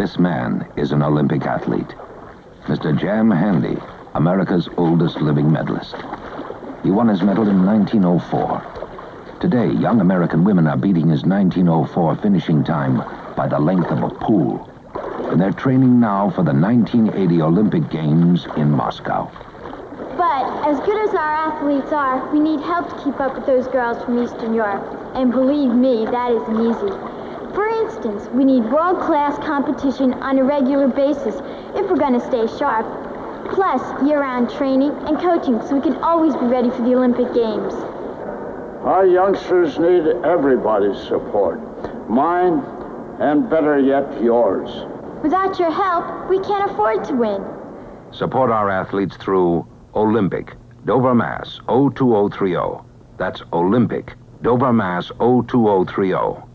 This man is an Olympic athlete. Mr. Jam Handy, America's oldest living medalist. He won his medal in 1904. Today, young American women are beating his 1904 finishing time by the length of a pool. And they're training now for the 1980 Olympic Games in Moscow. But as good as our athletes are, we need help to keep up with those girls from Eastern Europe. And believe me, that isn't easy. For instance, we need world-class competition on a regular basis if we're going to stay sharp. Plus, year-round training and coaching so we can always be ready for the Olympic Games. Our youngsters need everybody's support. Mine, and better yet, yours. Without your help, we can't afford to win. Support our athletes through Olympic, Dover, Mass. 02030. That's Olympic, Dover, Mass. 02030.